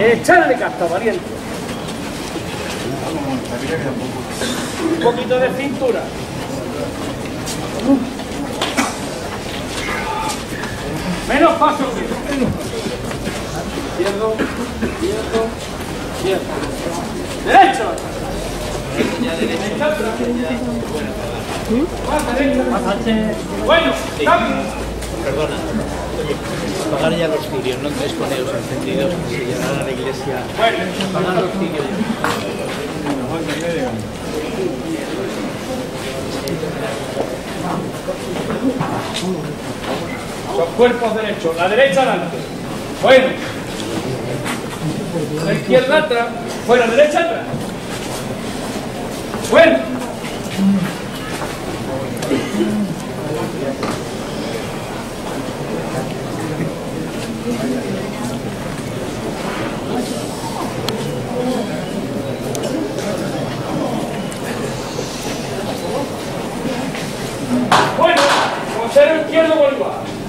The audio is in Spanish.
Echarle casta, valiente. Un poquito de cintura. Menos paso que Izquierdo, izquierdo, izquierdo. Derecho. Derecha. Bueno, cambio. Perdona. Pagar ya los cirios, no antes con ellos encendidos, que se llevarán a la iglesia. Pagar los cirios. Son cuerpos derechos, la derecha adelante. Bueno. La izquierda atrás. Bueno, derecha atrás. Bueno, cero izquierdo por